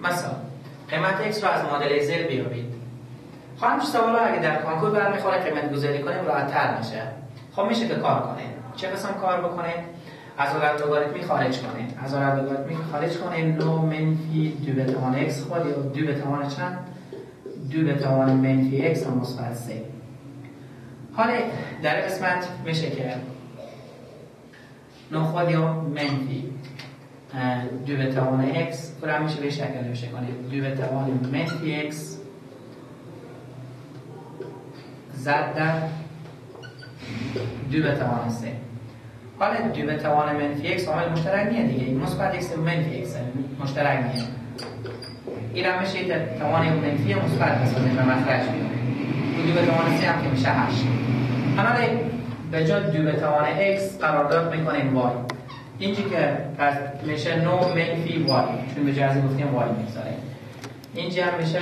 مثلا قیمت x رو از مدل اکسل بیابید. خب همچه سوال اگه در کانکور برمیخوره قیمت گذاری کنیم راحت تر میشه. خب میشه که کار کنه. چه قسم کار بکنه؟ از عدد لگاریتمی خارج کنه. از عدد لگاریتمی خارج کنه. نو منفی دو به توان x. خود یا دو به توان چند؟ دو به توان منفی x و مثبت 3 حالا در قسمت میشه که نو خود یا منفی دو به توان x رو میشه به شکل نوشته کنیم دو به توان منفی x زد در دو به توان 3 حالا دو به توان منفی x عامل مشترک نیه دیگه مثبت x و منفی x مشترک نیه این هم میشه توان منفی مثبت مثلا به مخرج بیاره دو به توان 3 هم که میشه 8 حالا به جا دو به توان x قرارداد می‌کنیم y اینجی که پس میشه 9 منفی y چون به جا گفتیم y می‌ذاره اینجا هم میشه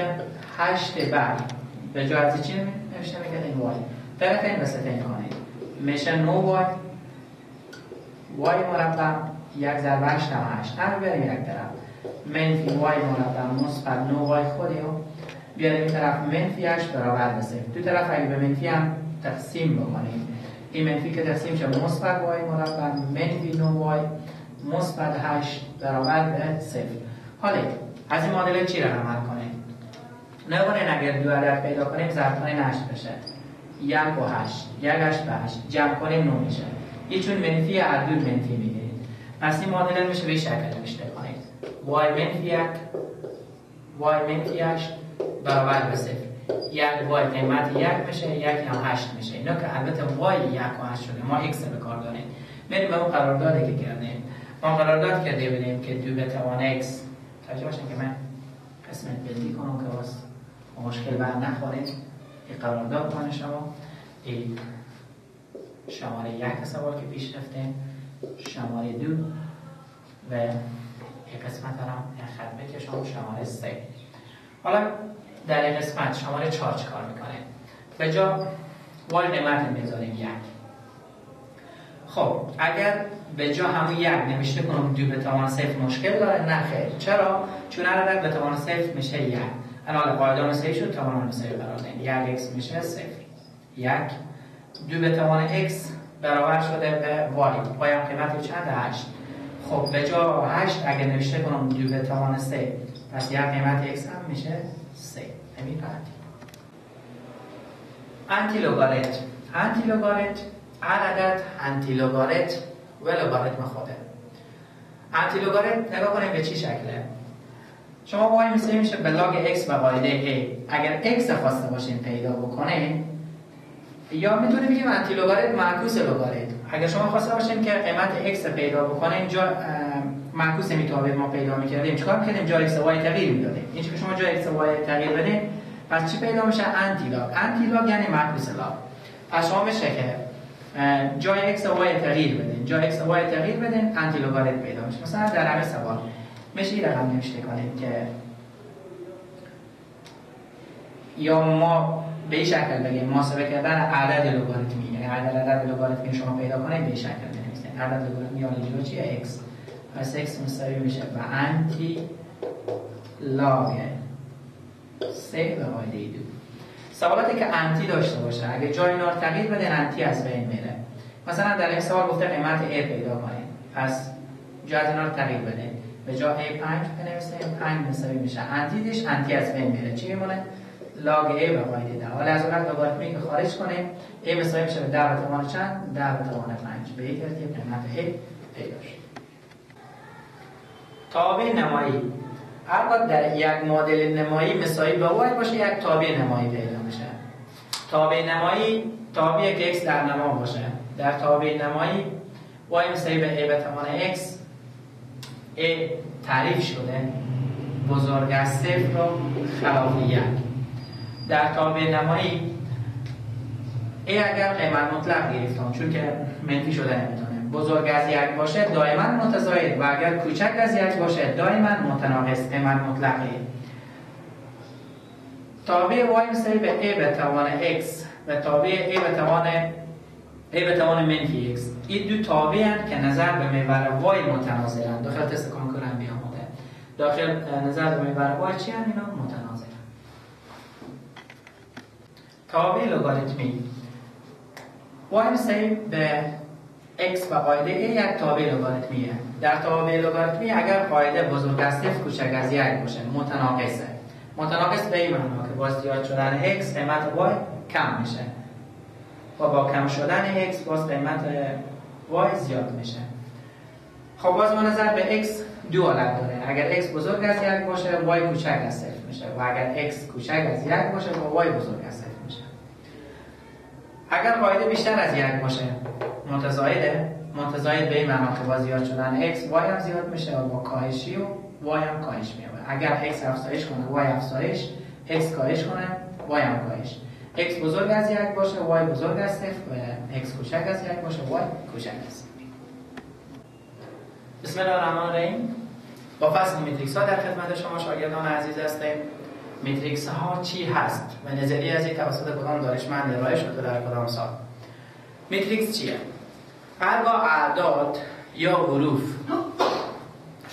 8 بعد. به جا از چی نمیشه میگه؟ این y طرف این وسط این کنید میشه 9 y y مربع یک ضرب 8 هم 8 هم بریم یک طرف. منفی y مربع مثبت 9 y خودی رو بیاریم این طرف. منفی 8 برابر صفر. دو طرف اگه به منفی هم تقسیم بکنیم. این منفی که تقسیم شد مثبت y مربع منفی 9 y مثبت 8 برابر به صفر. حالا از این معادله چی رو عمل کنیم؟ نکنین اگر دو عدد پیدا کنیم ضرب کنیم 8 بشه. یک و 8 یک 8 به 8 جمع کنیم 9 میشه. چون منفی هر دو منفی می‌گیرید پس این معادله میشه به شکل نوشته کنید y منفی 1 y منفی 8 برابر به صفر. یک y قیمت یک میشه یک هم 8 میشه. اینا که البته y یک و 8 شده ما x به کار داریم. بریم به اون قراردادی که کردیم ما قرارداد کرده بودیم که دو به توان x. توجه باشین که من قسمت بندی کنم که واسه مشکل بر نخورید. این قرارداد کنه شما. این شماره یک سوال که پیش رفتیم شماره دو و یک قسمت هم خط بکشم شماره سه. حالا در این قسمت شماره چهار چه کار می‌کنه؟ به جا وال قیمت می‌ذاریم یک. خب اگر به جا همون یک نوشته کنم دو به توان صفر مشکل داره نه خیر. چرا؟ چون عدد به توان صفر میشه یک. الان قاعده سه شد توان سه قرار دهیم یک x میشه صفر. یک. دو به توان x برابر شده به y هم قیمت چند؟ هشت. خب به جا هشت اگر نوشته کنم دو به توان سه پس یک قیمت x هم میشه سه. همین راحتی انتی لوگاریتم انتی لوگاریتم هر عدد انتی لوگاریتم و لوگاریتم خوده انتی لوگاریتم نگاه کنیم به چی شکله. شما y مثل میشه به log x و قاعده a. اگر x خواسته باشین پیدا بکنه یا می‌تونه بگیم انتی لوگاریتم معکوس لوگاریتم اگر شما خواسته باشین که قیمت x پیدا بکنه اینجا معکوس میتابه ما پیدا می‌کردیم. چیکار می‌کردیم؟ جای x y تغییر می‌دادیم. این که شما جای x y تغییر بدین پس چی پیدا میشه؟ انتی log انتی log یعنی معکوس log. پس شما میشه که جای x و y تغییر بدین. جای x و y تغییر بدین انتی لوگاریتم پیدا میشه. مثلا در همه سوال میشه این رقم نوشته کنیم که یا ما به شکل بگیم محاسبه کردن عدد لوگاریتمی. یعنی عدد عدد لوگاریتمی شما پیدا کنید به شکل بنویسید. عدد لوگاریتمی یا جلو چیه؟ X. پس x مساوی میشه و انتی لاگ 3 به دو سوالاتی که انتی داشته باشه. اگه جای اینا رو تغییر بدین انتی از بین میره. مثلا در این سوال گفته قیمت a پیدا کنید پس جای اینا رو تغییر بدین به جا a 5 بنویسیم 5 مساوی میشه. انتیش انتی از بین میره. چی میمونه؟ لاگ a به قاعده ده. حالا از اون لوگاریتمی که خارج کنیم a مساوی میشه به 10 به توان چند؟ 10 به توان 5 به این ترتیب قیمت a پیدا شد. تابع نمایی. هر در یک مدل نمایی مساوی به y باشه یک تابع نمایی پیدا تابع نمایی تابعی که x در نما باشه. در تابع نمایی y مساوی به a به توان x. A تعریف شده. بزرگ از صفر رو خلاف یک. در تابع نمایی a اگر قیمت مطلق گرفتم چون که منفی شده نمی‌تونه. بزرگ از یک باشه دائما متزاید و اگر کوچک از یک باشه دائما متناقص قیمت مطلقه. تابع y مساوی به a به توان x و تابع a به توان a به توان منفی x. این دو تابع که نظر به محور y متناظرند داخل تست کنکور هم بیامده داخل نظر می‌بره وای چی هم اینا؟ متناظر تابع لوگاریتمی وای سعی به x و قاعده a یک تابع لوگاریتمیه در تابع لوگاریتمی اگر قاعده بزرگ از صفر کوچک از یک باشه. متناقصه متناقص به این معنا که با زیاد شدن x قیمت y کم میشه. و با کم شدن x باز قیمت y زیاد میشه. خب باز ما نظر به x دو حالت داره. اگر x بزرگ از یک باشه y کوچک از صفر میشه. و اگر x کوچک از یک باشه با y بزرگ از صفر میشه. اگر قاعده بیشتر از یک باشه متزایده متزاید به این معنا که با زیاد شدن x y هم زیاد میشه و با کاهشی و y هم کاهش میاد اگر x افزایش کنه y افزایش x کاهش کنه y هم کاهش. X بزرگ از یک باشه y بزرگ از صفر. و x کوچک از یک باشه y کوچک از بسم الله الرحمن الرحیم با فصل میتریکس ها در خدمت شما شاگردان عزیز هستیم. میتریکس ها چی هست؟ و نظریه از یک توسط کدام دانشمند ارائه شده در کدام سال؟ میتریکس چیه؟ هرگاه اعداد یا حروف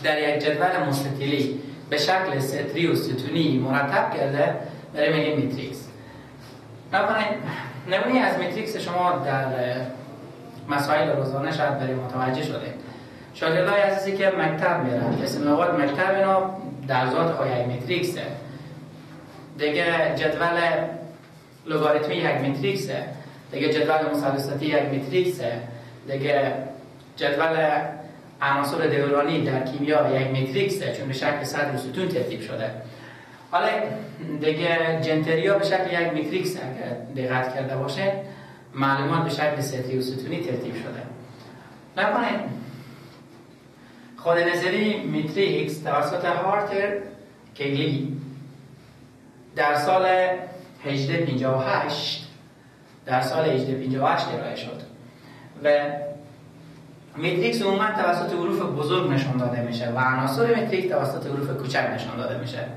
در یک جدول مستطیلی به شکل سطری و ستونی مرتب کرده برای میگیم میتریکس. نمونی از میتریکس شما در مسائل روزانه شاید برای متوجه شده. شاگردای عزیزی که مکتب میرن اسم نوال مکتب اینا در ذات خواهی یک میتریکسه. دیگه جدول لوگاریتمی یک میتریکسه. دیگه جدول مثلثاتی یک میتریکسه. دیگه جدول عناصر دورانی در کیمیا یک میتریکسه چون به شکل سطر و ستون ترتیب شده. حالا دیگه جنتریا به شکل یک میتریکس اگر دقت کرده باشه معلومات به شکل سطری و ستونی ترتیب شده. نکنید خود نظری میتریکس توسط آرتر کیلی در سال 1858 در سال 1858 ارائه شد و متریکس عموما توسط حروف بزرگ نشان داده میشه و عناصر متریک توسط حروف کوچک نشان داده میشه.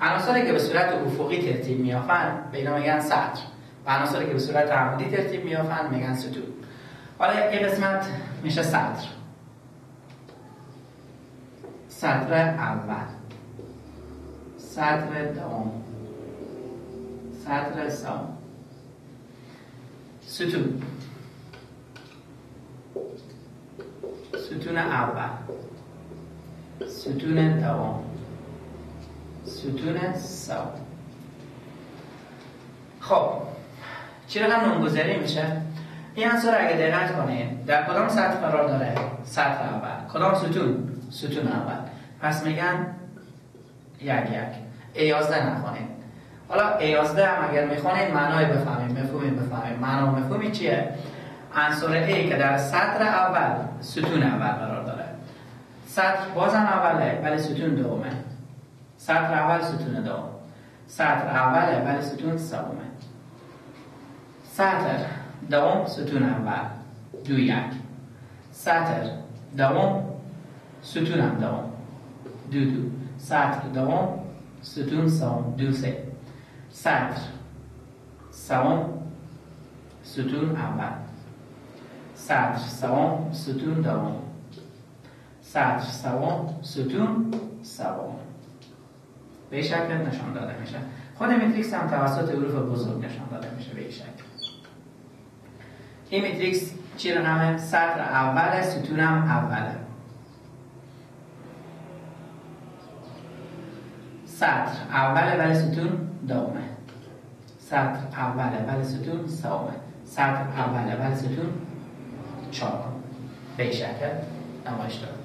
عناصری که به صورت افقی ترتیب میافن به اینا میگن سطر و عناصری که به صورت عمودی ترتیب میافن میگن ستون. حالا این قسمت میشه سطر. سطر اول. سطر دوم. سطر سوم ستون. ستون اول ستون دوم. ستون سوم خب چی رقم نامگذاری میشه؟ این عنصر اگه دقت کنید در کدام سطح قرار داره؟ سطح اول. کدام ستون؟ ستون اول. پس میگن یک یک. ایازده نخوانید حالا ایازده هم اگر می‌خوانید معنای بفهمید مفهومی بفهمید معنا مفهومی چیه؟ عنصر ای که در سطر اول ستون اول قرار داره. سطر بازم اوله ولی ستون دومه. سطر اول ستون دوم. سطر اوله ولی ستون سومه. سطر دوم ستون اول دو یک. سطر دوم ستون هم دوم دو دو. سطر دوم ستون سوم دو سه. سطر سوم ستون اول سطر سوم ستون دوم سطر سوم ستون سوم. به شکل نشان داده میشه. خود متریکس هم توسط حروف بزرگ نشان داده میشه به شکل. این متریکس چی رقمه؟ سطر اول ستون هم اوله سطر اوله ولی ستون دومه سطر اوله ولی ستون سومه سطر اوله ولی ستون چهارم به شکل نمایش داد.